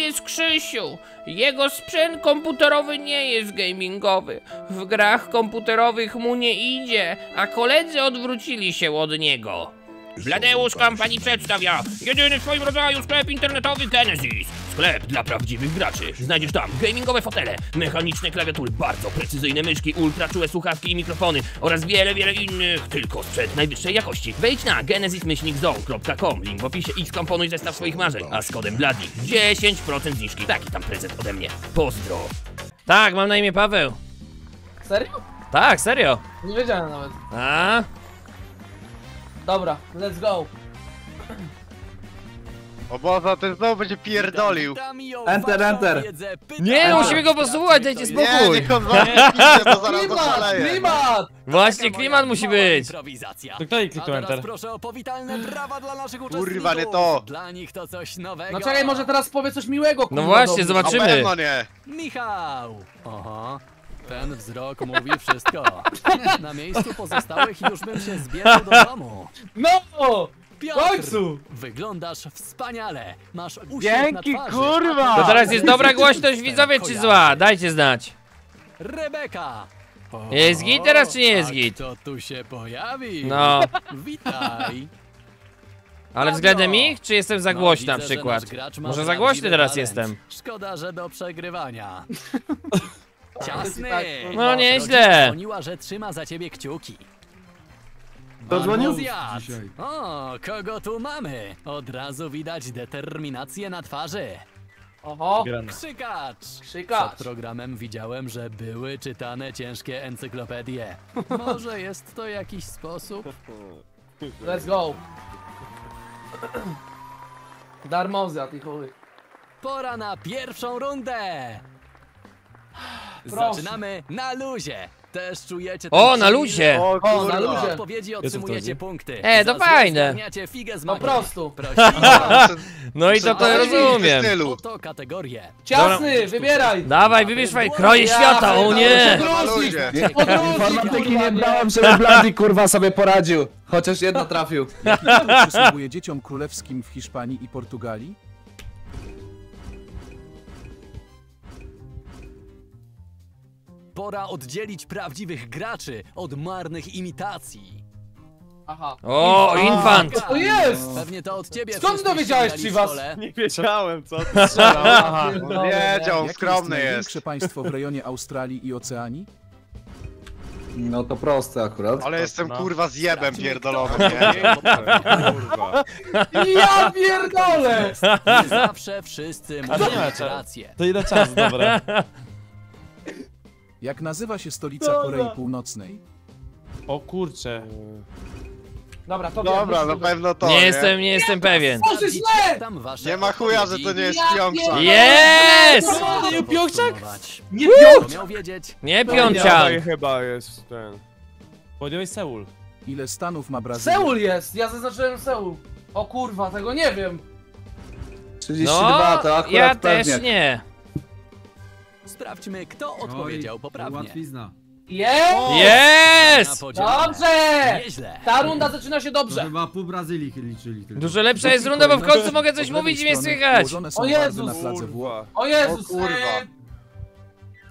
jest Krzysiu. Jego sprzęt komputerowy nie jest gamingowy. W grach komputerowych mu nie idzie, a koledzy odwrócili się od niego. Bladeusz Company przedstawia jedyny w swoim rodzaju sklep internetowy Genesis. Sklep dla prawdziwych graczy. Znajdziesz tam gamingowe fotele, mechaniczne klawiatury, bardzo precyzyjne myszki, ultra czułe słuchawki i mikrofony oraz wiele, wiele innych, tylko sprzęt najwyższej jakości. Wejdź na genesis-zone.com, link w opisie i skomponuj zestaw swoich marzeń, a z kodem BLADI 10% zniżki. Taki tam prezent ode mnie. Pozdro. Tak, mam na imię Paweł. Serio? Tak, serio. Nie wiedziałem nawet. A? Dobra, let's go. Oboza ten znowu będzie pierdolił. Enter, enter. Nie, musimy go posłuchać, dajcie Nie, spokój. niech on wam nie pisze, bo zaraz Klimat, klimat! Właśnie, klimat musi być. To kto jej kliknął enter? proszę o powitalne brawa dla naszych Kurwa, nie to. Dla nich to coś nowego. No czekaj, może teraz powie coś miłego, kurwa, No właśnie, do mnie. Na zobaczymy. pewno nie. Michał! Oho, ten wzrok mówi wszystko. Na miejscu pozostałych już bym się zbierał do domu. No! W Piotr, końcu! wyglądasz wspaniale. Masz uśmiech Dzięki, na twarzy. kurwa! To teraz jest dobra głośność widzowie czy zła? Dajcie znać. Rebeka! O, Jest git teraz, czy nie jest a git? Kto tu się pojawi? No, Witaj! ale względem ich, czy jestem za No, głośny widzę, na przykład? Może za głośny teraz talent. jestem. Szkoda, że do przegrywania. Ciasny! No nieźle. Dzwoniła, że trzyma za ciebie kciuki. To dzwonił? Zjadł. O, kogo tu mamy? Od razu widać determinację na twarzy. Oho. Krzykacz! Krzykacz. Przed programem widziałem, że były czytane ciężkie encyklopedie. Może jest to jakiś sposób? let's go. Darmozja, ty chuj. Pora na pierwszą rundę! Proszę. Zaczynamy na luzie! Też czujecie O, na chill? luzie. O O, na kurwa. luzie. odpowiedzi otrzymujecie punkty. E, to Za złe fajne. zgarniacie figę z Po prostu. Prosimy No i to to Ale rozumiem. Oto kategorie. Ciasny, wybieraj! Dawaj, wybierz swoje kroje świata, o nie! Na luzie. Informatyki nie dałem, żeby Blady kurwa sobie poradził. Chociaż jedno trafił. Tytuł przysługuje dzieciom królewskim w Hiszpanii i Portugalii? Pora oddzielić prawdziwych graczy od marnych imitacji. Aha. O, infant! Co to jest? Pewnie to od ciebie Skąd dowiedziałeś, Chivas? Nie wiedziałem, co ty Aha, wiedział, Jakie skromny jest jest. największe państwo w rejonie Australii i Oceanii? No to proste akurat. Ale jestem No. kurwa zjebem pierdolonym, nie? Kurwa. Ja pierdolę! Nie zawsze wszyscy A to nie ma mają rację. To ile czasu, dobra. Jak nazywa się stolica Dobra. Korei Północnej? O kurcze. Dobra, to Dobra, na pewno to, Nie jestem, nie jestem pewien. Może źle! Tam wasze Nie ma chuja, że to nie jest Ja Pjongczak. Jest! Nie Pjongczak? Nie Kto miał wiedzieć? Nie piącian. chyba jest ten. Powiedziałeś Seul. Ile stanów ma Brazylia? Seul jest, ja zaznaczyłem Seul. O kurwa, tego nie wiem. 32 No, to akurat ja pewnie. też nie. Sprawdźmy, kto odpowiedział poprawnie. Łatwizna. Jest! Na Jest! Dobrze! Nieźle. Ta runda zaczyna się To dobrze. chyba pół Brazylii liczyli tylko. Dużo lepsza jest runda, bo w końcu mogę coś mówić i mnie słychać. są O barwy Jezus! na fladze Włoch. Kurwa. O Jezus! O kurwa. e,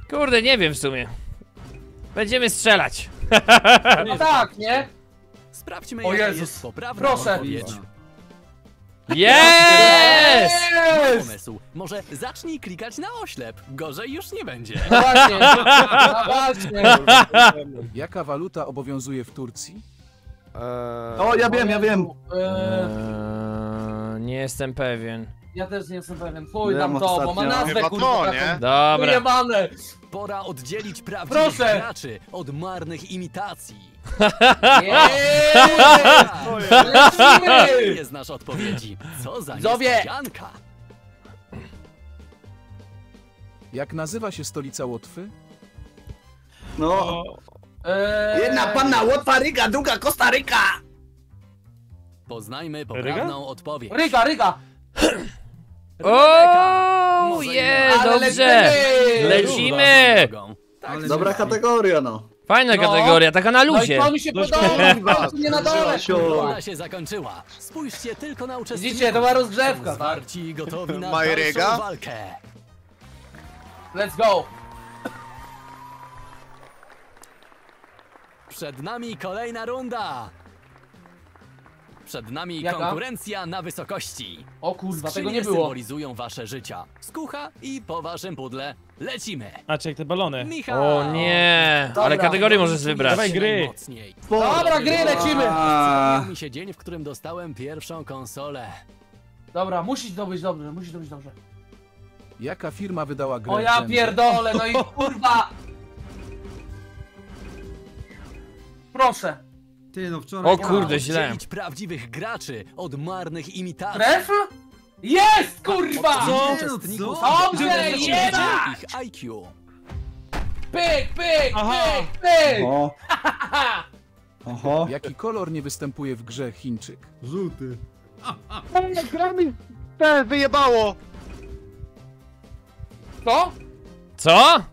Kurde, nie wiem w sumie. Będziemy strzelać. No tak, nie? Sprawdźmy, O jaka Jezus. jest poprawna Proszę. odpowiedź. Łatwizna. Jest! Jest! Pomysł. Może zacznij klikać na oślep. Gorzej już nie będzie. No właśnie, no właśnie. Jaka waluta obowiązuje w Turcji? Eee, O, ja wiem, ja wiem. Eee, Eee, nie jestem pewien. Ja też nie jestem pewien. Tam mam to, bo ma ostatnio- nazwę Chyba kurwa to, taką nie? Dobra. Wyjebane. Pora oddzielić prawdziwych Proszę. graczy od marnych imitacji. Jest! Lecimy! Nie znasz odpowiedzi. Co za Widzowie. niespodzianka. Jak nazywa się stolica Łotwy? No. Eee, Jedna panna Łotwa Ryga, druga Kostaryka. Poznajmy poprawną odpowiedź. Ryga, Ryga! Rebeka. O, je, dobrze. lecimy! Ale Dobra kategoria, no. Fajna No. kategoria, taka na No i luzie. to mi się podoba, nie na dole. Runda się zakończyła. Spójrzcie tylko na uczestników. Widzicie, to była rozgrzewka, tak? Zwarci i gotowi na Majrega? dalszą walkę. Let's go. Przed nami kolejna runda. Przed nami Jaka? konkurencja na wysokości. O kurwa, tego nie było. symbolizują wasze życia. Skucha i po waszym pudle lecimy. A czek te balony. Michał! O nie, ale Dobra. kategorię możesz wybrać. Dawaj gry. Najmocniej. Dobra, gry lecimy. Przypomniał mi się dzień, w którym dostałem pierwszą konsolę. Dobra, musi to być dobrze, musi to być dobrze. Jaka firma wydała grę O ja pierdolę, no i kurwa. Proszę. Ty no wczoraj... O kurde, źle. Oddzielić prawdziwych graczy od marnych imitacji. Trefl? Jest, kurwa! Co? uczestników Co? Dobrze, jeba! ich IQ. Pyk, pyk, Aha. pyk, pyk! O. Oho. Jaki kolor nie występuje w grze Chińczyk? Żółty. Te, wyjebało! Co? Co?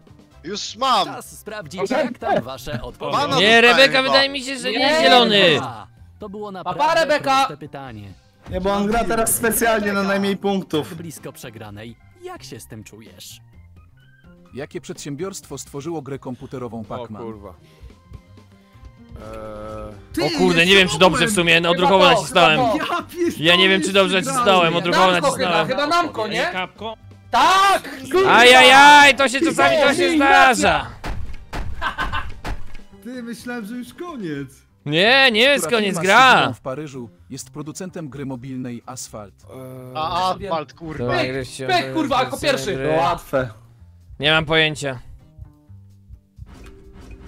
Już mam! Czas sprawdzić, jak tam wasze odpowiedzi. Nie, Rebeka, wydaje mi się, że nie Nie, zielony. To było naprawdę Rebeka! proste pytanie. Nie, bo on gra teraz specjalnie na najmniej punktów. Blisko przegranej. Jak się z tym czujesz? Jakie przedsiębiorstwo stworzyło grę komputerową O Pac-Man? kurwa. Eee, Ty, O kurde, nie wiem czy dobrze w sumie, no odruchowo Chyba to, nacisnąłem. chyba to. Ja nie wiem czy dobrze nacisnąłem, odruchowo Namco chyba, nacisnąłem. chyba Namco, nie? kapko? Tak! Kurwa! Ajajaj, to się czasami to się zdarza. Ty, myślałem, że już koniec. Nie, nie jest Która koniec firma z siedzibą gra. w Paryżu jest producentem gry mobilnej Asphalt. A asfalt, kurwa. Pyk, pyk, kurwa, jako pierwszy. To łatwe. Nie mam pojęcia.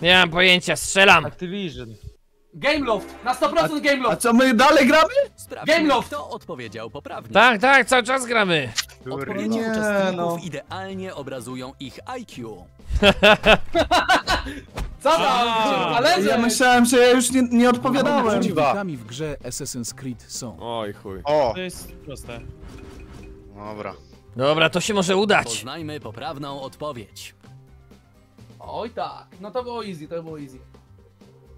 Nie mam pojęcia, strzelam. Activision. Gameloft, na 100% A Gameloft. co, my dalej gramy? Sprawdźmy, Gameloft! kto odpowiedział poprawnie. Tak, tak, cały czas gramy. Odpowiedzi Nie, uczestników no. idealnie obrazują ich IQ. Co tam? Ale Ja myślałem, że ja już nie, nie odpowiadałem. Przeciwnikami w grze Assassin's Creed są Oj chuj. O, To jest proste. dobra. Dobra, to się może udać. Poznajmy poprawną odpowiedź. Oj tak, no to było easy, to było easy.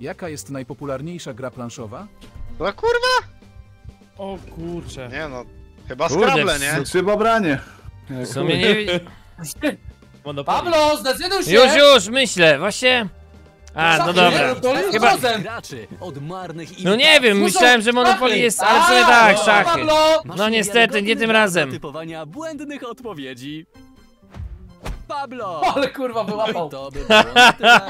Jaka jest najpopularniejsza gra planszowa? No kurwa? O kurcze. Nie no, chyba Kurde, Scrabble, nie? Krzywobranie. W sumie nie... Pablo, zdecyduj się! Już, już, myślę, właśnie... A, no dobra. Chyba- rozem. Graczy od marnych No nie wiem, myślałem, że Monopoly jest, ale A, tak, no, szachy. Masz No niestety, nie tym razem. typowania błędnych odpowiedzi. Pablo! Ale kurwa No wyłapał. to by było na tyle.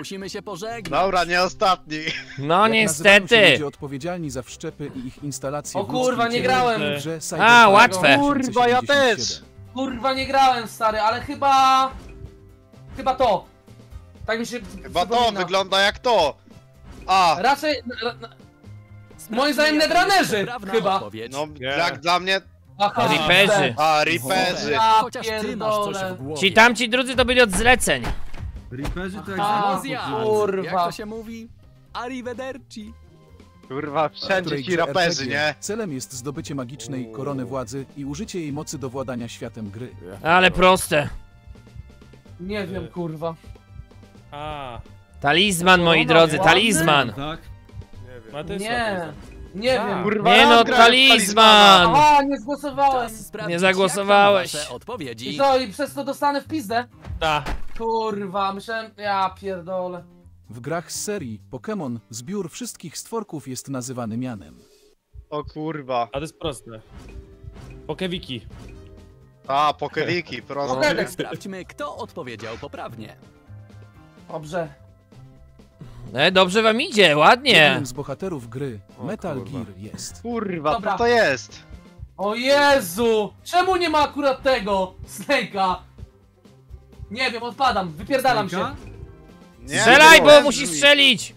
Musimy się pożegnać. Dobra, nie ostatni. No Jak nazywają się niestety. ludzie odpowiedzialni za wszczepy i ich instalacje O w ludzkim kurwa, nie ciele grałem. w grze A, łatwe. Kurwa, ja 2077. też. Kurwa nie grałem stary, ale chyba... Chyba to. Tak mi się Chyba to przypomina. wygląda jak to. A, Raczej... ra- ra- Moim zdaniem Jaka jest Netranerzy, poprawna chyba. odpowiedź. no Nie. jak dla mnie... Aha, Riperzy. A, Riperzy. Ja Chociaż ty masz coś pierdolę. w głowie. Ci tamci drudzy to byli od zleceń. Reaperzy to jak A, zaraz Zjazd. poszło. Kurwa. Jak to się mówi? Arrivederci. Kurwa, wszędzie ci raperzy, nie? Celem jest zdobycie magicznej korony władzy i użycie jej mocy do władania światem gry. Ale proste. Nie wiem kurwa. A, Talizman, moi drodzy, talizman. Tak? nie wiem. Jest Nie. Wiem. Kurwa, Nie no, grałem w talizman. Aha, nie zgłosowałem. Czas sprawdzić, Nie zagłosowałeś. jak tam wasze I odpowiedzi. co, i przez to dostanę w pizdę? Ta. Kurwa, myślałem... Ja pierdolę. W grach z serii Pokémon zbiór wszystkich stworków jest nazywany mianem. O kurwa. A to jest proste. Pokewiki. A, pokeliki, prosto. Pokedek. Sprawdźmy, kto odpowiedział poprawnie. Dobrze. E, dobrze wam idzie, ładnie. Jednym z bohaterów gry O Metal kurwa. Gear jest. Kurwa, Dobra. co to jest? O Jezu! Czemu nie ma akurat tego? Snake'a? Nie wiem, odpadam, wypierdalam się. Nie, Strzelaj, nie bo było. musi strzelić.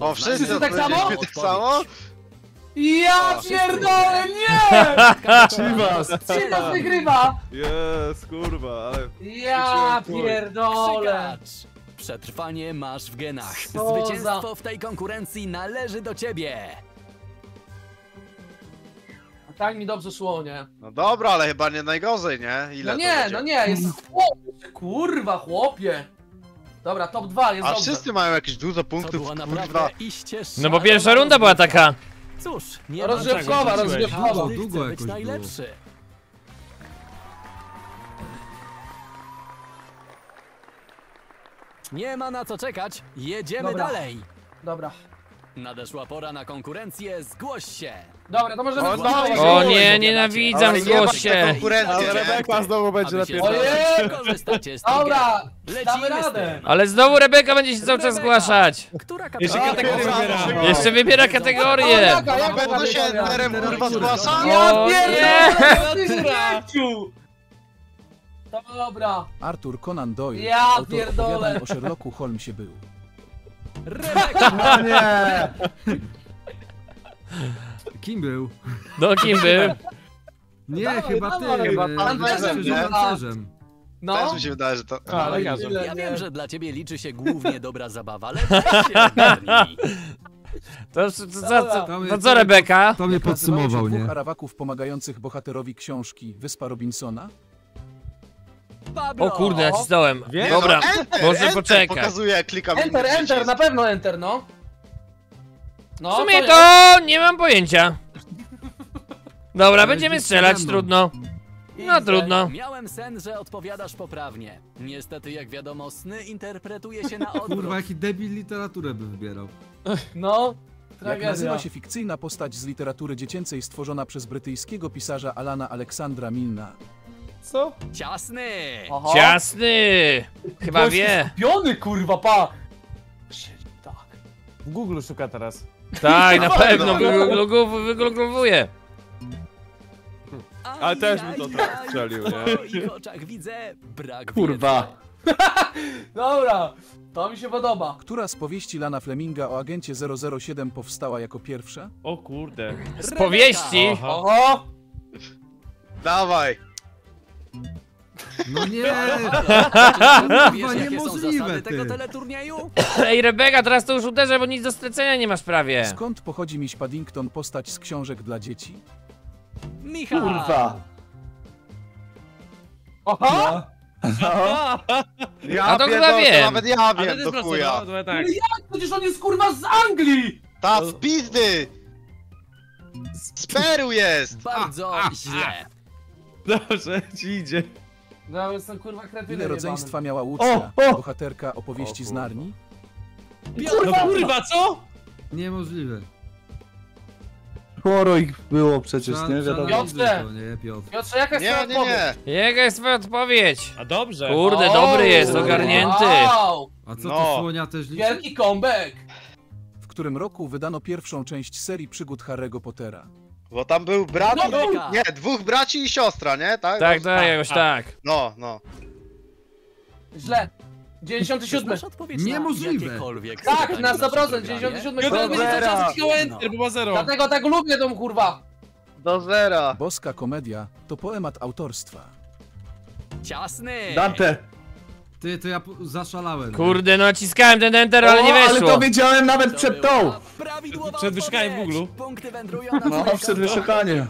O, wszyscy Wszyscy tak samo? odpowiedzieliśmy tak samo? Ja O. pierdolę, nie! Chivas. Chivas wygrywa! Jest, kurwa, ale... Ja pierdolę! Krzykacz! Przetrwanie masz w genach. Co Zwycięstwo za- w tej konkurencji należy do ciebie. A tak mi dobrze szło, nie? No dobra, ale chyba nie najgorzej, nie? Ile No to nie, będzie? no nie, jest chłopie, kurwa chłopie! Dobra, top 2 jest A dobrze. wszyscy mają jakieś dużo To punktów, kurwa. No bo pierwsza runda była taka. Cóż, nie rozgrzewkowa, rozgrzewkowa. Długo jakoś było. Nie ma na co czekać, jedziemy Dobra. dalej. Dobra. Nadeszła pora na konkurencję, zgłoś się. Dobra, to możemy O, znowu- dawaj, O nie, nienawidzę, Ale zgłoś jebać tę konkurencję, nie? Rebeka znowu będzie Aby się napierdalać. Ojej! korzystacie z tej Dobra, gry. damy Lecimy z radę. tym. Ale znowu Rebeka będzie się cały czas Rebeka. zgłaszać. Która Jeszcze kategoria? wybiera. Jeszcze wybiera kategorię. Jaka, Na jaka pewno się kategoria? enterem kurwa zgłasza? Ja O pierdolę, śmieciu! Dobra. Arthur Conan Doyle, Ja autor pierdolę. opowiadań o Sherlocku Holmesie był. Rebeka! No nie! Kim był? No kim był? Nie, Dawaj, chyba ty. dawaj, chyba pan Wezem, nie? pancerzem. No. Też mi się wydaje, że to... A, ile Ja nie. wiem, że dla ciebie liczy się głównie dobra zabawa, ale weź się ogarnij. To, co, co, co, To mnie- to co Rebeka? To mnie podsumował, dwóch nie? Arawaków pomagających bohaterowi książki Wyspa Robinsona? Pablo! O kurde, nacisnąłem. Wie? Dobra, No, enter, może enter poczekaj. Pokazuje, jak klikam Enter, enter, na pewno enter, no. No, W sumie jest. to nie mam pojęcia. Dobra, Ale będziemy strzelać, trudno. No trudno. Miałem sen, że odpowiadasz poprawnie. Niestety, jak wiadomo, sny interpretuje się na odwrót. Kurwa, jaki debil literaturę by wybierał. No. Jak Tragedia. nazywa się fikcyjna postać z literatury dziecięcej stworzona przez brytyjskiego pisarza Alana Aleksandra Milna? Co? Ciasny! Oho. Ciasny! Chyba jest wie. Skupiony, kurwa, pa. Siedzi tak. W Google szuka teraz. Tak, na pewno, No. wyglądowuje. Ale też bym to tak strzelił, W nie? twoich oczach widzę brak Kurwa. Dobra. To mi się podoba. Która z powieści Lana Fleminga o agencie 007 powstała jako pierwsza? O kurde. Z powieści. Aha. Oho. Dawaj. No nie! Wiesz, Kurwa, jakie są niemożliwe, zasady ty. tego teleturnieju? Ej, Rebeka, teraz to już uderzę, bo nic do stracenia nie masz prawie. Skąd pochodzi Miś Paddington, postać z książek dla dzieci? Michał! Kurwa! Oho. Ja A to chyba pierdolę, wiem. Nawet ja Ale to wiem, jest do proste, chuja. no, to tak. Przecież on jest kurwa z Anglii. Ta, z pizdy! Z Peru jest! Bardzo A, a, źle. Dobrze, ci idzie. No, jestem kurwa kretynem Ile rodzeństwa miała O, Łucja, o! bohaterka opowieści z Narni? No kurwa, co? Niemożliwe. Sporo ich było przecież, nie wiadomo. Piotrze. to, nie, Piotr. Piotrze, jaka jest Nie, twoja nie, odpowiedź? nie. Jaka jest twoja odpowiedź? A dobrze. Kurde, O, dobry jest, ogarnięty. Wow. A co No. to słonia też liczy? Wielki comeback. W którym roku wydano pierwszą część serii przygód Harry'ego Pottera? Bo tam był brat... No, no. Nie, dwóch braci i siostra, nie? Tak? Tak, tak, jakoś tak. No, no. Źle. Czy 97. znasz odpowiedź Niemożliwe. jakiekolwiek Tak, pytanie na w naszym 100%, programie? 97. Piotr kurwa. będzie cały czas klikał enter, bo ma zero. Dlatego tak lubię tą kurwa. Do zera. Boska komedia to poemat autorstwa. Ciasny! Dante! Ty, to ja po- zaszalałem. Kurde, no naciskałem ten enter, ale nie O, ale weszło. to wiedziałem nawet przed tą! Prawidłowa Przed wyszukaniem w odpowiedź. Google. Punkty wędrują na No, przed wyszukaniem.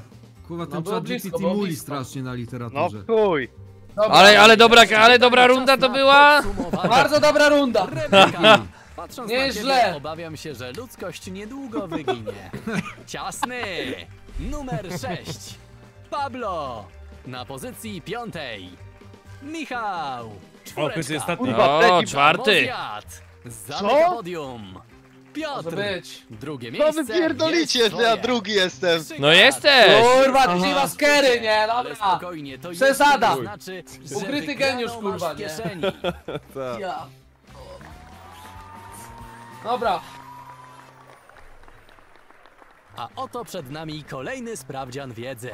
Kurwa, No, ten było chat blisko, GPT było muli blisko. strasznie na No literaturze. chuj. Dobra. Ale, ale dobra, ale dobra runda to była. podsumowanie. Bardzo dobra runda. Rebeka, patrząc Nie na jest ciebie, źle. obawiam się, że ludzkość niedługo wyginie. Ciasny! Numer 6. Pablo! Na pozycji piątej. Michał! O, Czwóreczka. końcu jest ostatni. O, czwarty. Zamyka podium. Piotr! Może być. Drugie No miejsce wy pierdolicie, jest że ja twoje. drugi jestem. No jesteś. Kurwa, ci maskery, nie? Ale Dobra. spokojnie, to Przesada. nie znaczy, że Ukryty wygraną geniusz, masz kurwa, w nie? kieszeni. Ja. Dobra. A oto przed nami kolejny sprawdzian wiedzy.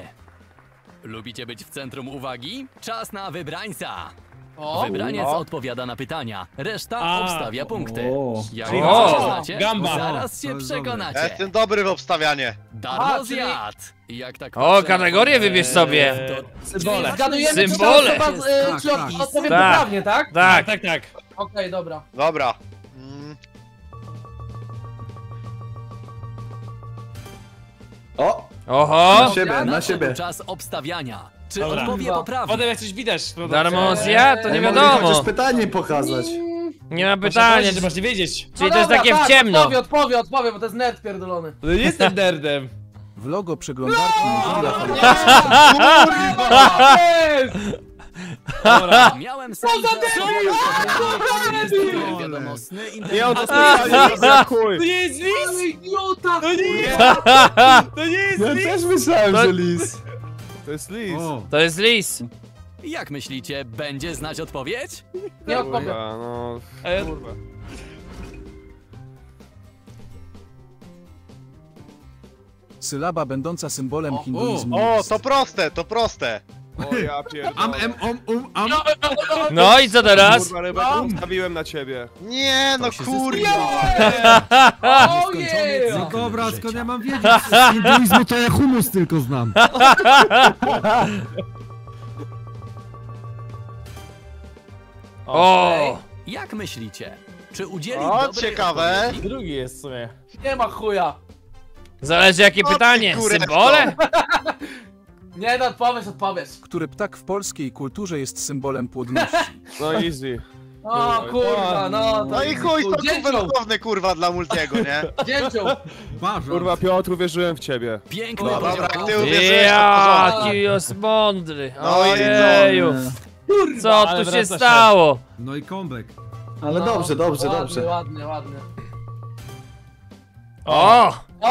Lubicie być w centrum uwagi? Czas na wybrańca. O. Wybraniec no. odpowiada na pytania, reszta A. obstawia punkty. O. Jak Czyli o. o, znacie, gamba. zaraz się jest dobre. Ja przekonacie. jestem dobry w obstawianie. Darmozjad! Jak tak O, patrzę na kategorię wybierz sobie. Czyli zgadujemy, Symbole. czy ta osoba, e, Tak, czy tak. odpowie Tak. poprawnie, tak? Tak. tak, tak. Okej, dobra. Dobra. Mm, O! Oho. Na siebie, na siebie. czas obstawiania. Czy Dobra. odpowie Kurwa. poprawnie? Potem jak coś widać. to- Darmozja? To nie Ej, mogę chociaż wiadomo. pytanie pokazać. Nie ma Pytanie, pytania. że masz nie wiedzieć. Czyli No to jest dobra, takie w tak, ciemno. Odpowie, odpowie, odpowie, bo to jest nerd pierdolony. No nie jestem nerdem. W logo przeglądarki Mozilla Dobra. Miałem sądzić, że wiadomostny Nie, on to internet. za chuj. To nie jest lis! Idiota! To nie jest, to nie jest Ja lis! też myślałem, że lis. To jest lis. O, To jest lis. Jak myślicie, będzie znać odpowiedź? Nie odpowie. Kurwa, no... Kurwa. Sylaba będąca symbolem O, hinduizmu O, jest. to proste, to proste. O ja pierdolę. am, em, om, um, am. No i co teraz? Kurwa, rybę ustawiłem na ciebie. Nie, no kurwa. Oh Skończony yeah! No dobra, skąd ja mam wiedzieć? Z hinduizmu to ja humus tylko znam. O! Jak myślicie? Czy udzieli O, dobrej ciekawe. odpowiedzi? Drugi jest w sumie. Nie ma chuja. Zależy jakie O, ty pytanie. kurewko. Symbole? Nie, no odpowiesz, odpowiesz. Który ptak w polskiej kulturze jest symbolem płodności? No easy. O kurwa, no to No i chuj, to kompletowny kurwa dla Multiego, nie? dzięcią. Kurwa, Piotr, uwierzyłem w ciebie. Piękny Dobra, Dobra, jak ty uwierzyłeś, to w porządku. Jaki jest mądry. No co? Ojeju. Co ale tu się stało? No i comeback. Ale No, dobrze, dobrze, ładnie, dobrze. Ładnie, ładnie. O! O,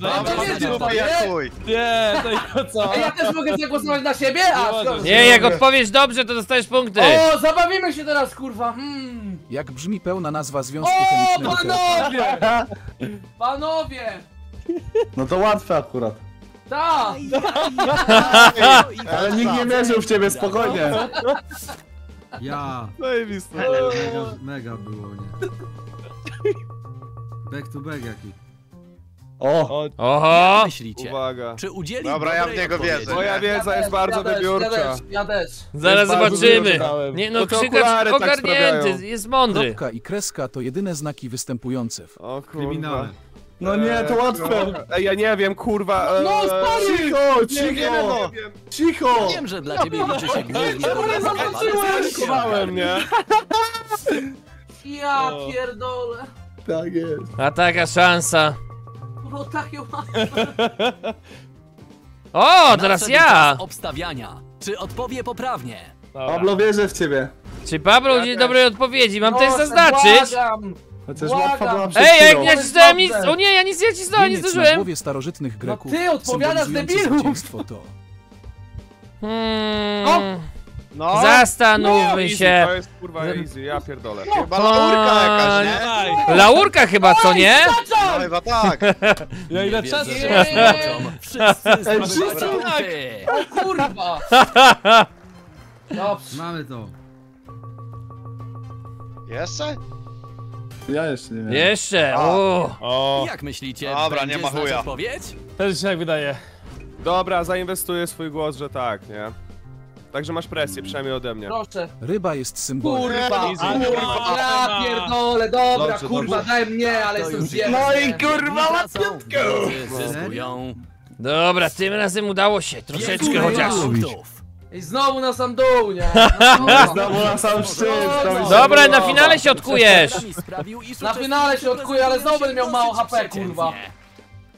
no. odpowiedź? jak chuj. Nie, to i co? Ja też mogę zagłosować na siebie? A, Nie skoro- Nie, jak odpowiesz dobrze, to dostajesz punkty. O, zabawimy się teraz, kurwa. Hmm. Jak brzmi pełna nazwa związku O, chemicznego panowie! Panowie! No to łatwe akurat. Tak! Ale nikt nie mierzył w ciebie, spokojnie. Ja. Zajebiste. Mega, mega było, nie? Back to back jaki. O, O, Oho! Myślicie? uwaga. Czy udzieli Dobra, ja w dobrej niego odpowiedzi? wierzę. Moja wiedza jest bardzo ja wybiórcza. też, ja też. Zaraz Jest bardzo zobaczymy. Nie no, Tylko krzykacz okulary tak ogarnięty, sprawiają. jest mądry. Kropka i kreska to jedyne znaki występujące w O kurwa. Kryminale. no nie, to łatwe. Ej, ja nie wiem, kurwa. No, eee, stary! Cicho, Nie wiem, cicho, nie wiem. cicho. Wiem, że dla ciebie liczy się głównie dobra zabawa, ale Zaryzykowałem, nie? Ja pierdolę. Tak jest. A taka szansa. No takie ładne. O, teraz Nadszedł ja! czas obstawiania. Czy odpowie poprawnie? Pablo, wierzę w ciebie. Czy Pablo Ja udzieli też. dobrej odpowiedzi? Mam też Proszę, zaznaczyć. Błagam. Chociaż Błagam. łatwa była przed Ej, jak chwilą. nie nacisnąłem nic! O nie, ja nic nie nacisnąłem, nie Wieniec na zdążyłem! głowie starożytnych Greków ty odpowiadasz, symbolizujący debilu! zwycięstwo to Hmm, No, zastanówmy Easy, się. To jest kurwa easy, ja pierdolę. chyba laurka jakaś, nie? Laurka chyba, co nie? No chyba tak. Ja ile Nie czasu się. Wszyscy wszyscy tak. O kurwa. Dobrze. Mamy to. Jeszcze? Ja jeszcze nie wiem. Jeszcze, A. o. O, Jak myślicie, Dobra, nie ma chuja. odpowiedź? też się tak wydaje. Dobra, zainwestuję swój głos, że tak, nie? Także masz presję, przynajmniej ode mnie. Proszę. ryba jest symbolem Kurwa. Easy. Kurwa. Ja pierdolę, dobra, Dobrze, kurwa, dobrze. daj mnie, ale jestem już zjebany. No i kurwa, drodzy zyskują Dobra, tym razem udało się, troszeczkę chociaż. I znowu na sam dół, nie? Znowu na sam szczyt. to mi się Dobra, podoba. na finale się odkujesz. Na finale się odkuję, ale znowu będę miał mało HP, kurwa.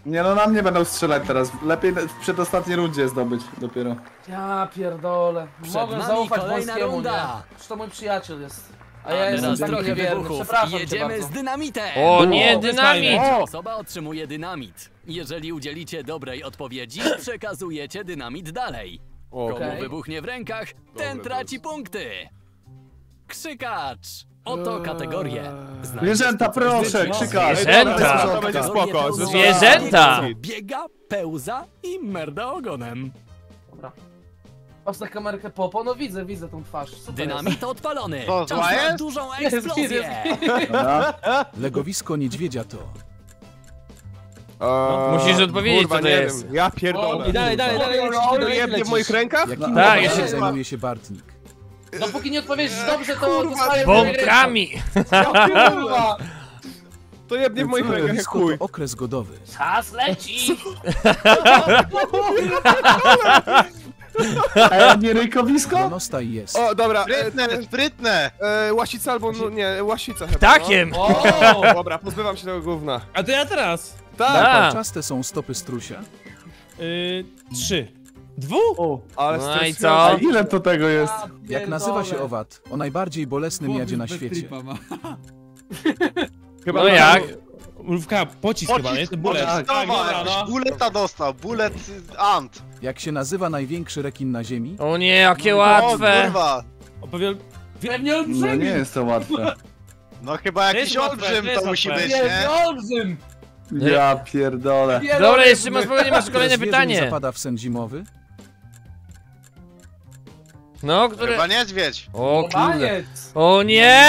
Nie no, na mnie będą strzelać teraz. Lepiej w przedostatniej rundzie zdobyć dopiero. Ja pierdolę. Przed Mogę nami zaufać kolejna Polskiemu, runda. nie? Przecież to mój przyjaciel jest. A A ja jestem teraz taki trochę niewierny. wybuchów Przepraszam cię jedziemy bardzo. z dynamitem. O nie, O, dynamit! fajne. Osoba otrzymuje dynamit. Jeżeli udzielicie dobrej odpowiedzi, przekazujecie dynamit dalej. O, Komu Okej. wybuchnie w rękach, ten Dobre, traci punkty. Krzykacz. Oto kategorie. Zwierzęta, proszę, więcej. krzykacz. Zwierzęta. To będzie spoko. Zwierzęta. Biega, pełza i merda ogonem. Patrz na kamerkę Popo, no widzę, widzę tą twarz. Super Dynamit odpalony. To Czas na dużą Jest, eksplozję. Dobra. Legowisko niedźwiedzia to Eee, Musisz odpowiedzieć, kurwa, co to nie jest. wiem. Ja pierdolę. I dalej, dalej, dalej, To jebnie w moich rękach? Jakimi Tak, tak, jeszcze- zajmuje się Bartnik? Dopóki nie odpowiedziesz dobrze, to Kurwa, dostaję Bombkami! Kurwa! To jebnie w moich rękach chuj. to okres godowy. Czas leci! A ja nie rykowisko? Klonostaj jest. O, dobra, e, Sprytne, sprytne! e, łasica albo, no nie, łasica chyba, Ptakiem! O! No. Dobra, pozbywam się tego gówna. A to ja teraz. Tak. Czaste są stopy strusia. Yy, trzy. Dwu? ale No i co? A ile to tego jest? Ja Jak nazywa się owad? O najbardziej bolesnym jadzie na świecie. Chyba No na- jak? Mrówka, pocisk, chyba, nie? To bulet. Pocisk, Tak, dobra, no. buleta dostał, bulet y, ant. Jak się nazywa największy rekin na ziemi? O nie, jakie O łatwe! kurwa, Opowiem... Pewnie No olbrzymi. nie jest to łatwe. no chyba jakiś jest łatwe, olbrzym to jest musi łatwe. być, nie? olbrzym. Ja pierdolę. Dobra, jeszcze masz powiedzieć, masz Które kolejne zwierzę nie pytanie. zapada w sen zimowy? No, które... Chyba niedźwiedź. O kurde. Koniec. O nie!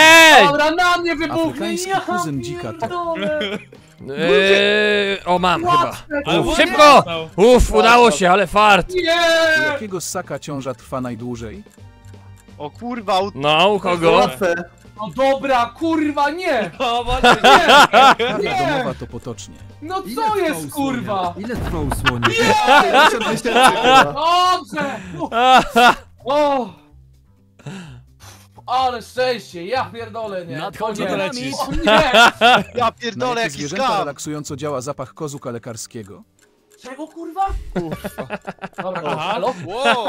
Dobra, na mnie wybuchnie. Afrykański Ja kuzyn dzika to. pierdolę. Eee, o, mam chyba. Ale Uf, ładnie szybko! został. Uff, udało się, ale fart. Nie! Jakiego ssaka ciąża trwa najdłużej? O kurwa, u- No, u kogo? Łatwe. No dobra, kurwa, nie! O, właśnie. Nie! Kara Nie! domowa to potocznie. No co trwał jest, kurwa? słonie? Ile trwał słonie? 50 tysięcy chyba. Dobrze! O! Ale szczęście, ja pierdolę, nie? Nadchodzi to lecisz. O nie! ja Na pierdolę, jakie jaki zwierzęta skam. relaksująco działa zapach kozuka lekarskiego? Czego, kurwa? Dobra, Aha. halo? Wow.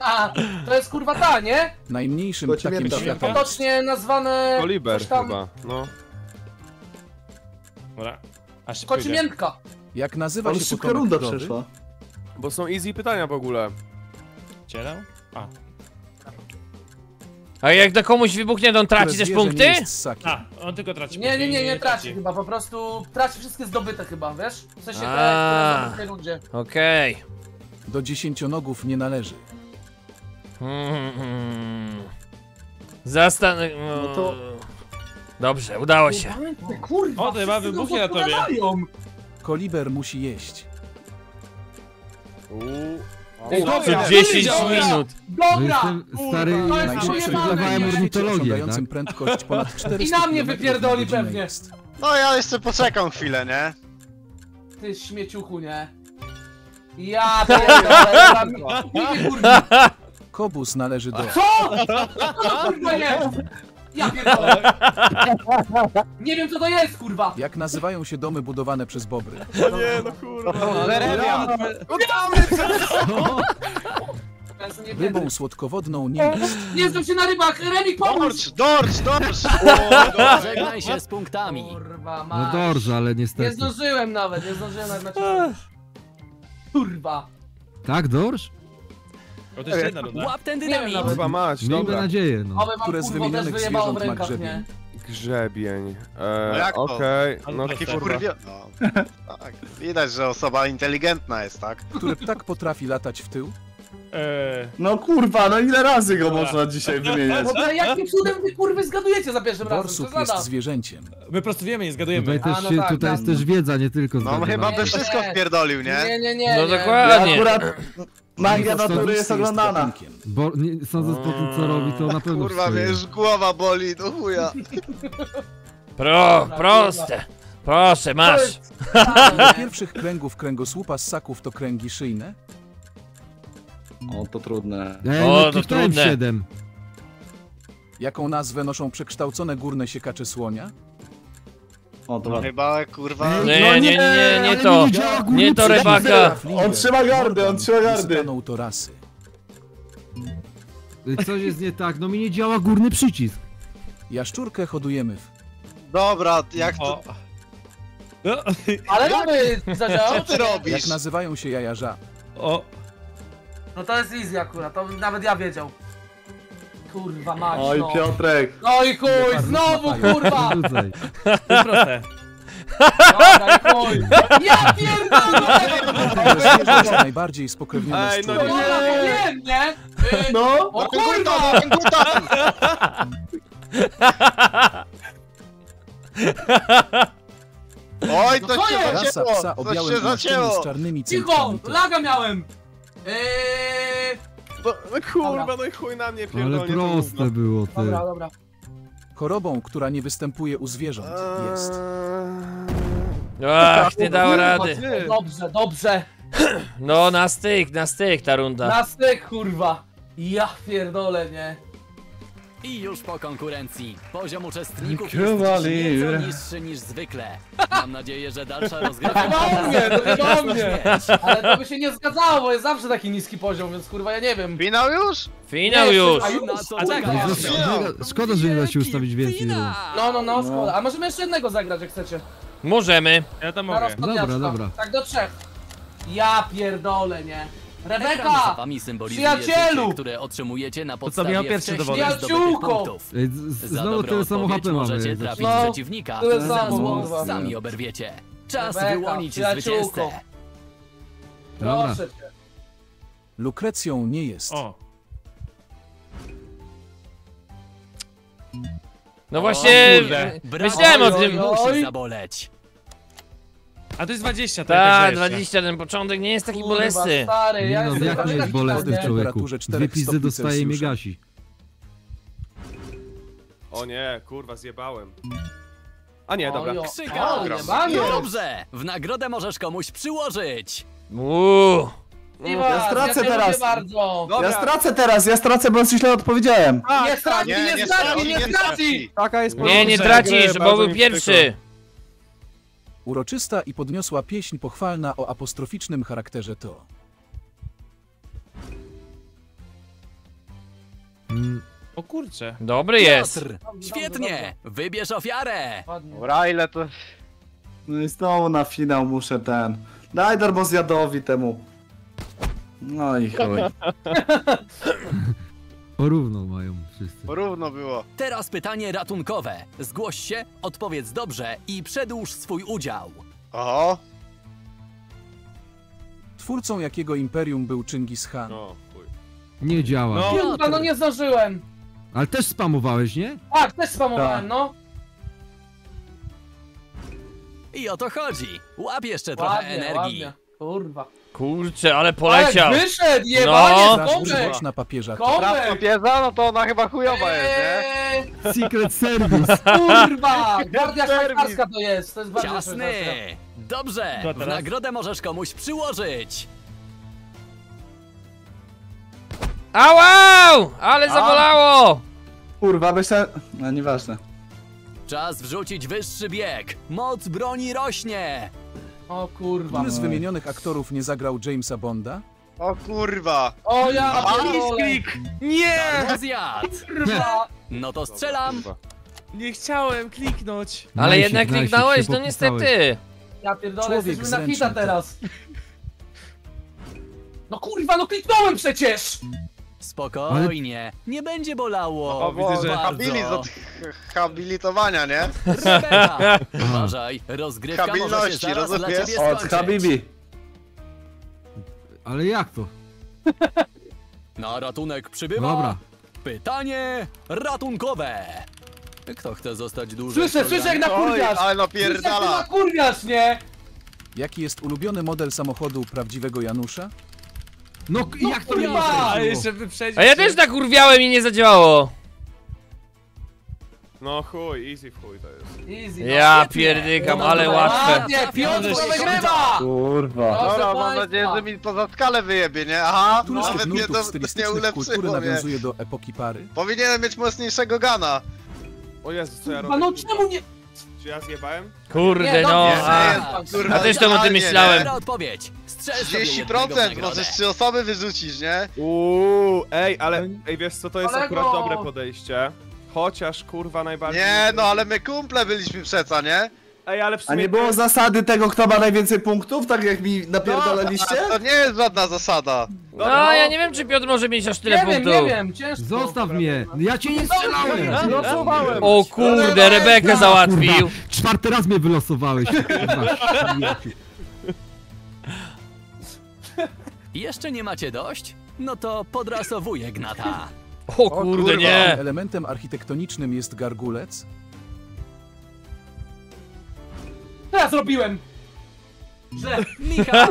A, to jest kurwa ta, nie? Najmniejszym To ci ptakiem mięta. świata. Potocznie nazwane... Koliber coś tam- chyba, no. Dobra. Aż pójdę. Kocimiętka. Jak nazywa Ale się szybka potomek runda krowy? przeszła. Bo są easy pytania w ogóle. Cierał? A. A jak to komuś wybuchnie, to on Które traci też zwierzę punkty? Nie jest ssakiem. A, on tylko traci. Nie, nie, punkty, nie, nie traci chyba, po prostu traci wszystkie zdobyte chyba, wiesz? W sensie te, A. są w tej rundzie. Okej. Do dziesięcionogów nie należy. Mm. Zastan... No to- Dobrze, udało się. Kurwa, O, to chyba wszyscy wybuchnie na tobie. odpowiadają. Koliber musi jeść. Uuu. Ej, Co dobra, 10 dobra, minut. No Dobra! jestem stary, to jest ornitologię, tak? prędkość ponad 400 I na mnie wypierdoli pewnie. Jest. No ja jeszcze poczekam chwilę, nie? Ty śmieciuchu, nie? Ja pierdolę, kurwa. Kobus należy do... Co? Co to kurwa jest? Ja pierdolę. Nie wiem co to jest, kurwa. Jak nazywają się domy budowane przez bobry? Nie, no kurwa. Zerewian. Rybą słodkowodną nie jest. Nie znam się na rybach, Remik pomóż! Dorcz, dorcz, dorcz. Żegnaj się z punktami. Kurwa, no masz. dobrze, ale Nie niestety. zdążyłem nawet, nie zdążyłem nawet na ciebie. Kurwa. Tak, dorsz? O, to jest jedna runda. Łap ten Nie dynamit. nawet. Chyba mać, Miejmy dobra. nadzieję, no. Oby mam Które z kurwa też wymienionych wyjebało w zwierząt ma rękach, grzebień? nie? Grzebień. No E, jak to? Okej, no. Taki kurwa. No. Tak, widać, że osoba inteligentna jest, tak? Który ptak potrafi latać w tył? Eee, No kurwa, no ile razy go Dobra. można dzisiaj wymieniać? W ogóle jakim cudem wy kurwy zgadujecie za pierwszym razem? Borsuk jest zwierzęciem. my prosto wiemy, nie zgadujemy. Tutaj, też A, no się, tak, tutaj tak. jest też wiedza, nie tylko No chyba by Nie, wszystko nie. wpierdolił, nie? Nie, nie, nie. No nie. Ja dokładnie. akurat... Magia Osobisty natury jest oglądana. Bo nie, sądząc po tym, co robi, to na pewno Kurwa, już głowa boli, do chuja. Pro, proste. Proszę, masz. Ile pierwszych kręgów kręgosłupa ssaków to kręgi szyjne? O, to trudne. Ej, O, to kliknąłem trudne. 7. Jaką nazwę noszą przekształcone górne siekacze słonia? O, to No ładnie. chyba, kurwa... Ej, Nie, No nie, nie, nie, nie, to. nie to rybaka. On trzyma gardę, on trzyma gardę. Stanął to rasy. Coś jest nie tak, no mi nie działa górny przycisk. Jaszczurkę hodujemy w... Dobra, jak to... No, Ale mamy zadziałał? Co ty Jak robisz? nazywają się jajarza? o, No to jest easy akurat, to nawet ja wiedział. Kurwa mać, Oj, no. Piotrek. No i chuj, znowu kurwa! Proste. Dobra, chuj. Ja pierdolę! Najbardziej spokrewnione Ej, z no nie. Wiem, nie? Y, No, O kurwa! Oj, No to co się jest? Rasa zacięło! psa o Coś się białym naszczynie zacięło! z czarnymi Cicho, cynkami laga miałem! Eee, No, no kurwa, Dobra. no i chuj na mnie Ale pierdolnie to proste gówno. było, ty. dobra, dobra. Chorobą, która nie występuje u zwierząt, jest. Eee, Ach, nie dało rady. ty. Dobrze, dobrze. No, na styk, na styk ta runda. Na styk, kurwa. Ja pierdolę, nie? I już po konkurencji. Poziom uczestników Kurwa, jest nieco niższy niż zwykle. Mam nadzieję, że dalsza rozgrywka... U mnie, to u mnie. Ale to by się nie zgadzało, bo jest zawsze taki niski poziom, więc kurwa ja nie wiem. Finał już? Finał już. a już? A tak? No, szkoda, szkoda, że nie da się ustawić więcej. No, no, no, szkoda. A możemy jeszcze jednego zagrać, jak chcecie. Możemy. Ja to Na mogę. rozpadniaczka. Dobra, dobra. Tak do trzech. Ja pierdolę, nie? Ekran Rebeka! symbolizuje Przyjacielu! życie, które otrzymujecie na co, podstawie pierwszy wcześniej dowody? zdobytych Przyjaciółko! Znowu tyle samo HP mamy. możecie trafić No, przeciwnika, tyle za złą sami oberwiecie. Czas Rebeka, wyłonić zwycięzcę. Proszę cię. Lukrecją nie jest. O, No właśnie, kurde. myślałem o tym. Musi zaboleć. A to jest 20, to Tak, jeszcze. 20, ten początek nie jest taki Kurwa, bolesny. stary, Nie ja no, jestem jak nie taki jest bolesny taki- człowieku? temperaturze Dwie 4 pizdy stopni dostaje i mnie Celsjusza. gasi. O nie, kurwa, zjebałem. A nie, dobra. Krzyka! o. Dobrze! W nagrodę możesz komuś przyłożyć. Uuu. Iwan, Ja stracę cię lubię teraz. bardzo. Dobra. Ja stracę teraz, ja stracę, bo źle odpowiedziałem. Nie straci, Nie, nie nie straci, straci, nie straci! Taka jest Nie, nie tracisz, bo był pierwszy. Uroczysta i podniosła pieśń pochwalna o apostroficznym charakterze to. O kurcze. Dobry jest. Piotr, świetnie! Wybierz ofiarę! Ładnie. Dobra, ile to... No i znowu na finał muszę ten. Daj darmozjadowi temu. No i chuj. Porówno mają wszyscy. Porówno było. Teraz pytanie ratunkowe. Zgłoś się, odpowiedz dobrze i przedłuż swój udział. Oho. Twórcą jakiego imperium był Chingis Khan? No, chuj. Nie działa. No. No nie zdążyłem. Ale też spamowałeś, nie? Tak, też spamowałem, Tak. no. I o to chodzi. Łap jeszcze trochę Ładnie, energii. ładnie. Kurwa. Kurczę, ale poleciał. Ale wyszedł, jebanie, No. Używać na papieża. Komek! pieza, no to ona chyba chujowa jest, nie? Eee, Secret Service. Kurwa! Gwardia szwajcarska to jest, to jest Ciasny! szwajcarska. Dobrze, w nagrodę możesz komuś przyłożyć. Ałał! Ale zabolało! Kurwa, myślałem... No nieważne. Czas wrzucić wyższy bieg. Moc broni rośnie. O kurwa. Który z wymienionych aktorów nie zagrał Jamesa Bonda? O kurwa. O ja pierdolę. Nie! Zjad. Kurwa. No to strzelam. Nie chciałem kliknąć. Ale Najsik, jednak najsik, kliknąłeś, się no niestety. Ja pierdolę, Człowiek jesteśmy na zręczny hita to. teraz. No kurwa, no kliknąłem przecież! Spokojnie. Nie będzie bolało. O, widzę, że Bardzo. Habilit od habilitowania, nie? Rebeka. Uważaj, rozgrywka może się zaraz dla rozumiesz? ciebie Od skończyć. Habibi. Ale jak to? Na ratunek przybywa Dobra. pytanie ratunkowe. Kto chce zostać dłużej? Słyszę, w słyszę jak programie? na Oj, kurwiarz! ale no Słyszę jak ty pierdala. na kurwiarz, nie? Jaki jest ulubiony model samochodu prawdziwego Janusza? No k- jak to kurwa! nie. A ja też tak urwiałem i nie zadziałało. No chuj, easy w chuj to jest. Easy, no. Ja Świetnie. pierdykam, No ale łatwe. Ładnie, Piotr wygrywa! Kurwa. Dobra, mam państwa. nadzieję, że mi poza skalę wyjebie, nie? Aha, nawet mnie nurtów to nie stylistycznych kultury ulepszyło, nie? nawiązuje do epoki pary? Powinienem mieć mocniejszego gana. O Jezu, co ja robię? no czemu nie... Czy ja zjebałem? Kurde, Nie, no. dobrze, Nie, A. jest tam, kurwa, A też to o tym idealnie, myślałem. Dobra odpowiedź. Strzel sobie jednego w 30% nagrodę. możesz trzy osoby wyrzucić, nie? Uuu, ej, ale, ej, wiesz co, to jest Kolego! akurat dobre podejście. Chociaż, kurwa, najbardziej... Nie, no ale my kumple byliśmy przeca, nie? Ej, ale w A sumie... nie było zasady tego, kto ma najwięcej punktów, tak jak mi napierdolaliście? To nie jest żadna zasada. No, ja nie wiem, czy Piotr może mieć aż tyle Nie wiem, punktów. nie wiem, ciężko. Zostaw mnie! Ja cię nie strzelałem! Losowałem! O kurde, Rebekę załatwił. Kurwa, czwarty raz mnie wylosowałeś. Kurwa, śmieciu. Jeszcze nie macie dość? No to podrasowuję Gnata. O kurde, nie. Elementem architektonicznym jest gargulec. Teraz zrobiłem! Źle. Michał!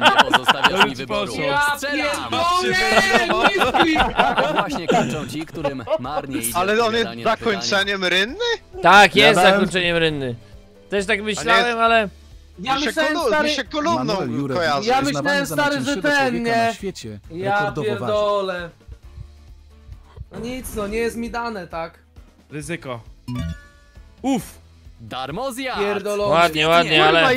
Nie pozostawiasz mi wyboru. Ja Strzelam! pierdolę! Miski! Tak właśnie kończą ci, którym marnie idzie Ale on jest odpowiadanie na pytania. zakończeniem rynny? Tak, jest Ja dałem- zakończeniem rynny. Też tak myślałem, ale... Ja mi, się myślałem, kolu- stary... mi się kolumną Manuel Jurewicz kojarzy. Ja uznawany myślałem, za stary, że najcięższego ten, człowieka nie? na świecie. Ja Rekordowo waży. pierdolę. No nic, no nie jest mi dane, tak? Ryzyko. Uff. Darmo zjadł! Pierdolony. Ładnie, ładnie, ale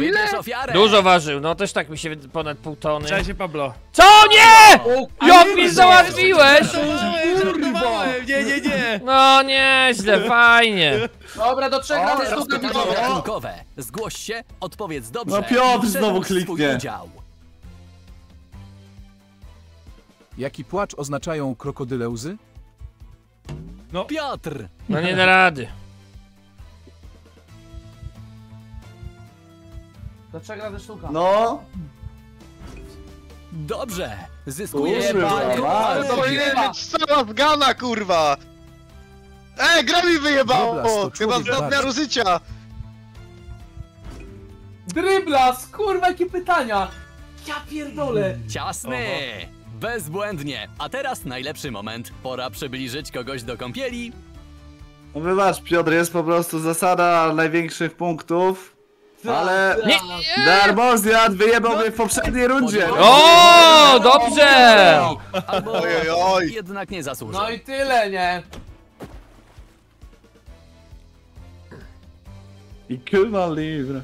dużo ważył, no też tak mi się ponad pół tony. Cześć Pablo. Co nie? Mi załatwiłeś? Żartowałem, nie, nie, nie. No nieźle, fajnie. Dobra, do trzech razy sztuka ratunkowe. Zgłoś się, odpowiedz dobrze No Piotr znowu kliknie. Jaki płacz oznaczają krokodyle łzy? Piotr! No nie da rady. Do trzech razy sztuka. No, Dobrze! Zyskujesz Kurwa, mać. od To Powinien mieć strzała z gana, kurwa! Ej, gra mi Droblas wyjebało! to Chyba z człowiek nadmiaru życia! Dryblas, kurwa, jakie pytania! Ja pierdolę! Ciasny! Bezbłędnie! A teraz najlepszy moment. Pora przybliżyć kogoś do kąpieli. no wybacz Piotr, jest po prostu zasada największych punktów. Ale Nie, nie. Darmo zjadł, wyjebał mnie w poprzedniej rundzie. O, dobrze! Albo Oj, oj, oj. jednak nie zasłużył. No i tyle, nie? I kurwa livre.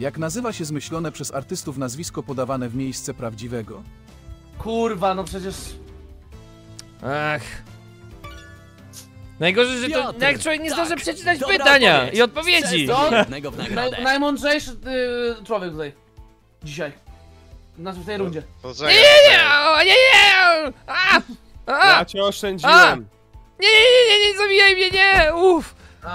Jak nazywa się zmyślone przez artystów nazwisko podawane w miejsce prawdziwego? Kurwa, no przecież... Ach. Najgorzej, że to Piotr, jak człowiek nie tak. zdąży przeczytać Dobra pytania odpowiedź. i odpowiedzi. Jednego w nagrodę. Naj, najmądrzejszy y, człowiek tutaj. Dzisiaj. W tej rundzie. Nie, nie, nie! A! A! Ja cię oszczędziłem. Nie, nie, nie, nie, nie zabijaj mnie, nie! Uff!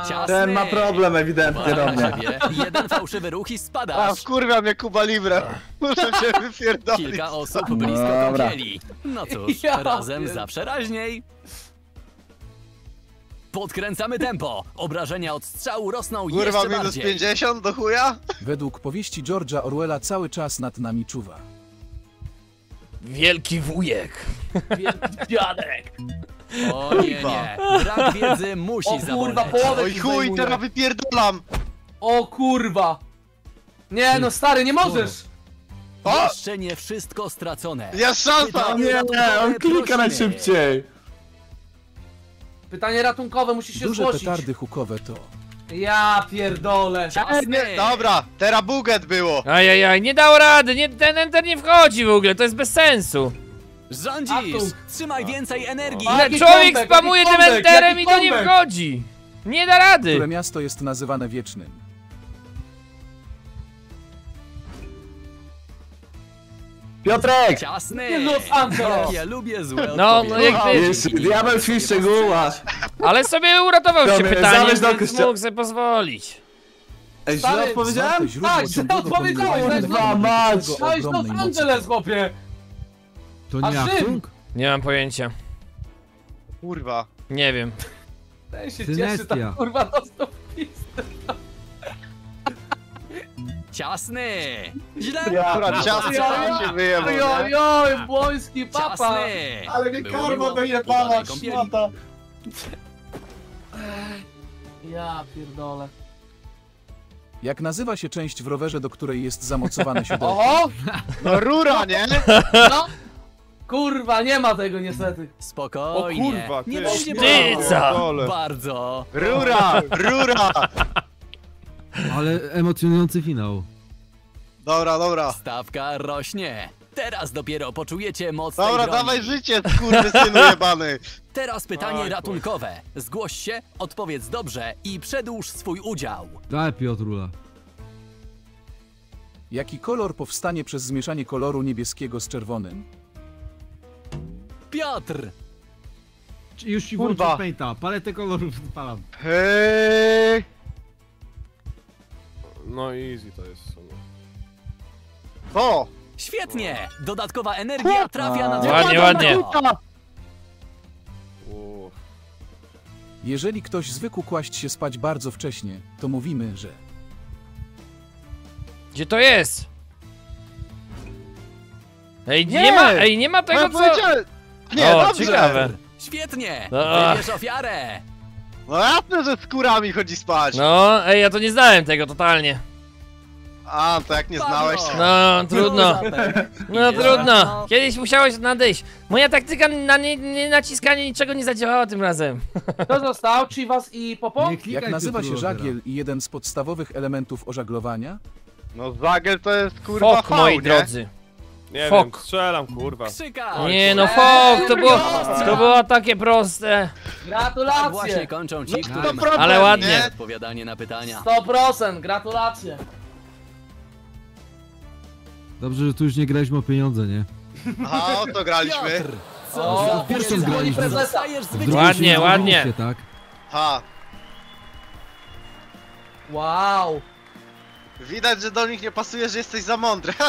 Ciasny! Ten ma problem ewidentnie do na mnie. Jeden fałszywy ruch i A, spadasz. wkurwia mnie Kuba Libre. Muszę się wypierdolić. Kilka osób blisko Dobra. kąpieli. No cóż, Ja razem zawsze raźniej. Podkręcamy tempo. Obrażenia od strzału rosną Kurwa, jeszcze minus bardziej. 50 do chuja? Według powieści George'a Orwella cały czas nad nami czuwa. Wielki wujek. Wielki dziadek. O nie, nie. Brak wiedzy musi O kurwa, zaboleć. połowę Oj ci chuj, teraz wypierdolam! O kurwa! Nie no stary, nie możesz! O! Jeszcze nie wszystko stracone. Jest szansa! Pytanie Nie, on klika prosimy. najszybciej. Pytanie ratunkowe, musisz się Duże zgłosić. petardy hukowe to. Ja pierdolę. Ciasny. Dobra, teraz buget było. Ajajaj, nie dał rady, nie, ten enter nie wchodzi w ogóle, to jest bez sensu. Rządzisz! Achtung. Trzymaj więcej energii! A Ale jaki człowiek spamuje jaki tym enterem jaki i to nie wchodzi. Nie da rady. Które miasto jest nazywane wiecznym? Piotrek! Ciasny! Nie, Los Angeles. Ja lubię złe No, no jak Jeszcze diabeł w szczegółach. Ale sobie uratował się do więc mógł sobie pozwolić. Ej, źle odpowiedziałem? Tak, ciągłego odpowiedziałeś, magnetycznego mać. ogromnej Los. Angeles, chłopie! To nie? Achtung? Nie mam pojęcia. Kurwa. Nie wiem. Ten się cieszy tam, kurwa, dostał pistę. Ciasny! Źle! Akurat ciasto ja, się wyjebał, nie? Ojoj, błoński papa! Ciasny! Ale mnie Było karma miło. dojebała, Udanej kąpieli. szmata. Ja pierdolę. Jak nazywa się część w rowerze, do której jest zamocowane siodełko? Oho! No rura, nie? No! Kurwa, nie ma tego niestety. Spokojnie. O kurwa, ty. Nie niepewny. co? Dole. Bardzo. Rura, rura! Ale emocjonujący finał. Dobra, dobra. Stawka rośnie. Teraz dopiero poczujecie moc tej Dobra, broni. dawaj życie, skurwysynu jebany. Teraz pytanie Oj, ratunkowe. Zgłoś się, odpowiedz dobrze i przedłuż swój udział. Daj Piotrula. Jaki kolor powstanie przez zmieszanie koloru niebieskiego z czerwonym? Piotr! Już ci Kurwa. włączę painta. Paletę kolorów odpalam. Hej! No easy to jest. w sumie. O! Świetnie! Dodatkowa energia trafia na Ładnie, ładnie. Uff. Jeżeli ktoś zwykł kłaść się spać bardzo wcześnie, to mówimy, że Gdzie to jest? Ej, nie, Nie! ma, ej, nie ma No tego ja co... powiedziałem... Nie, o, dobrze! ciekawe. Świetnie! No. Wybierz ofiarę! No jasne, że z kurami chodzi spać. No, ej, ja to nie znałem tego totalnie. A, to jak nie znałeś. No, trudno. No Idzie. trudno. Kiedyś musiałeś nadejść. Moja taktyka na nie, nie naciskanie niczego nie zadziałała tym razem. Kto został? Chivas i Popo? Nie klikaj Jak nazywa się żagiel i jeden z podstawowych elementów ożaglowania? No Zagel to jest kurwa Fok, fał, moi nie? drodzy. Nie Fok. wiem, strzelam, kurwa. Krzyka! Nie no, fok, to było, to było takie proste. Tak właśnie Gratulacje! kończą ci, No to którym problem, Ale ładnie. nie? odpowiadanie na pytania. 100%, gratulacje! Dobrze, że tu już nie graliśmy o pieniądze, nie? Aha, o to graliśmy. O, pierwszą dzwoni graliśmy. prezesa. Zostajesz W drugiej zwycięzcą. Ładnie, się ładnie. zdobyliście, tak? Ha. Wow! Widać, że do nich nie pasuje, że jesteś za mądry.